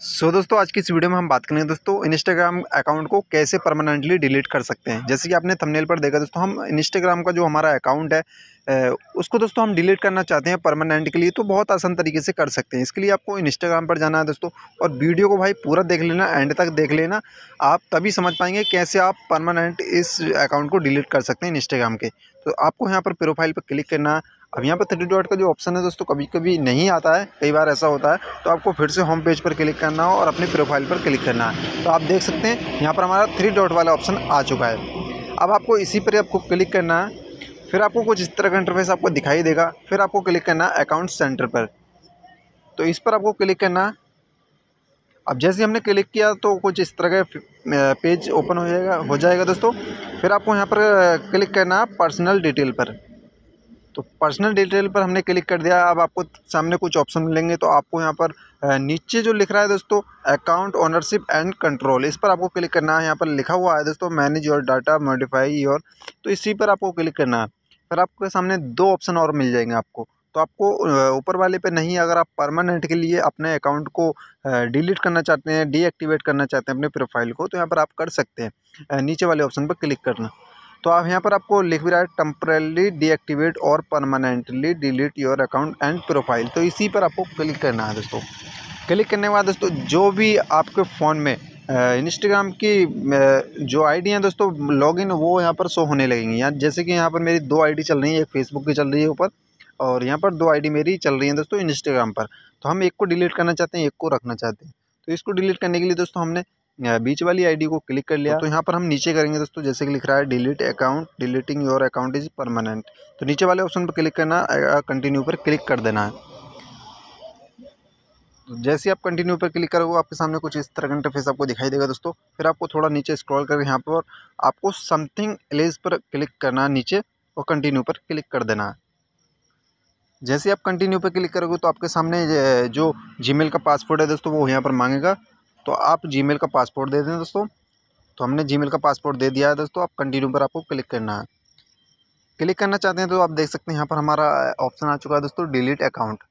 सो so, दोस्तों आज की इस वीडियो में हम बात करेंगे दोस्तों इंस्टाग्राम अकाउंट को कैसे परमानेंटली डिलीट कर सकते हैं। जैसे कि आपने थंबनेल पर देखा दोस्तों हम इंस्टाग्राम का जो हमारा अकाउंट है उसको दोस्तों हम डिलीट करना चाहते हैं परमानेंट के लिए तो बहुत आसान तरीके से कर सकते हैं। इसके लिए आपको इंस्टाग्राम पर जाना है दोस्तों और वीडियो को भाई पूरा देख लेना एंड तक देख लेना। आप तभी समझ पाएँगे कैसे आप परमानेंट इस अकाउंट को डिलीट कर सकते हैं इंस्टाग्राम के। तो आपको यहाँ पर प्रोफ़ाइल पर क्लिक करना अब यहाँ पर थ्री डॉट का जो ऑप्शन है दोस्तों कभी कभी नहीं आता है, कई बार ऐसा होता है तो आपको फिर से होम पेज पर क्लिक करना हो और अपनी प्रोफ़ाइल पर क्लिक करना है। तो आप देख सकते हैं, यहाँ पर हमारा थ्री डॉट वाला ऑप्शन आ चुका है। अब आपको इसी पर आपको क्लिक करना है, फिर आपको कुछ इस तरह का इंटरफेस आपको दिखाई देगा, फिर आपको क्लिक करना है अकाउंट सेंटर पर। तो इस पर आपको क्लिक करना अब जैसे हमने क्लिक किया तो कुछ इस तरह का पेज ओपन हो जाएगा हो जाएगा दोस्तों। फिर आपको यहाँ पर क्लिक करना है पर्सनल डिटेल पर। तो पर्सनल डिटेल पर हमने क्लिक कर दिया। अब आपको सामने कुछ ऑप्शन मिलेंगे तो आपको यहाँ पर नीचे जो लिख रहा है दोस्तों अकाउंट ओनरशिप एंड कंट्रोल इस पर आपको क्लिक करना है। यहाँ पर लिखा हुआ है दोस्तों manage your data modify your तो इसी पर आपको क्लिक करना है। फिर आपके सामने दो ऑप्शन और मिल जाएँगे आपको। तो आपको ऊपर वाले पे नहीं, अगर आप परमानेंट के लिए अपने अकाउंट को डिलीट करना चाहते हैं डीएक्टिवेट करना चाहते हैं अपने प्रोफ़ाइल को तो यहाँ पर आप कर सकते हैं। नीचे वाले ऑप्शन पर क्लिक करना। तो आप यहाँ पर आपको लिख भी रहा है टम्परली डीएक्टिवेट और permanently delete your account and profile तो इसी पर आपको क्लिक करना है दोस्तों। क्लिक करने के बाद दोस्तों, जो भी आपके फ़ोन में इंस्टाग्राम की जो आईडी हैं दोस्तों लॉगिन वो यहाँ पर शो होने लगेंगी। यहाँ, जैसे कि यहाँ पर मेरी दो आईडी चल रही है, एक फेसबुक की चल रही है ऊपर और यहाँ पर दो आईडी मेरी चल रही है दोस्तों इंस्टाग्राम पर। तो हम एक को डिलीट करना चाहते हैं, एक को रखना चाहते हैं। तो इसको डिलीट करने के लिए दोस्तों हमने बीच वाली आईडी को क्लिक कर लिया। तो यहाँ पर हम नीचे करेंगे दोस्तों, जैसे कि लिख रहा है delete account deleting your account is permanent तो नीचे वाले ऑप्शन पर क्लिक करना कंटिन्यू पर क्लिक कर देना है। तो जैसे आप कंटिन्यू पर क्लिक करोगे, आपके सामने कुछ इस तरह का इंटरफेस आपको दिखाई देगा दोस्तों। फिर आपको थोड़ा नीचे स्क्रॉल कर यहाँ पर आपको समथिंग एलेज पर क्लिक करना है नीचे, और कंटिन्यू पर क्लिक कर देना है। जैसे आप कंटिन्यू पर क्लिक करोगे तो आपके सामने जो जीमेल का पासवर्ड है दोस्तों, वो यहाँ पर मांगेगा। तो आप जीमेल का पासपोर्ट दे दें दोस्तों। तो हमने जीमेल का पासपोर्ट दे दिया है दोस्तों। आप कंटिन्यू पर आपको क्लिक करना है। क्लिक करना चाहते हैं तो आप देख सकते हैं यहाँ पर हमारा ऑप्शन आ चुका है दोस्तों डिलीट अकाउंट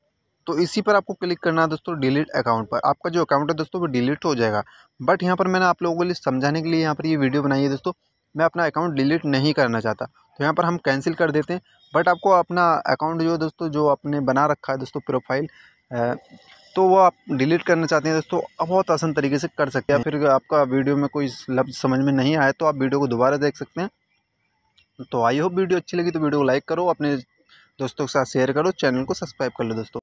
तो इसी पर आपको क्लिक करना है दोस्तों डिलीट अकाउंट पर। आपका जो अकाउंट है दोस्तों, वो डिलीट हो जाएगा। बट यहाँ पर मैंने आप लोगों के लिए समझाने के लिए यहाँ पर ये वीडियो बनाई है दोस्तों। मैं अपना अकाउंट डिलीट नहीं करना चाहता। तो यहाँ पर हम कैंसिल कर देते हैं। बट आपको अपना अकाउंट जो दोस्तों, जो आपने बना रखा है दोस्तों प्रोफ़ाइल तो वो आप डिलीट करना चाहते हैं दोस्तों आप बहुत आसान तरीके से कर सकते हैं। फिर आपका वीडियो में कोई लफ्ज़ समझ में नहीं आया तो आप वीडियो को दोबारा देख सकते हैं। तो आई होप वीडियो अच्छी लगी तो वीडियो को लाइक करो, अपने दोस्तों के साथ शेयर करो चैनल को सब्सक्राइब कर लो दोस्तों।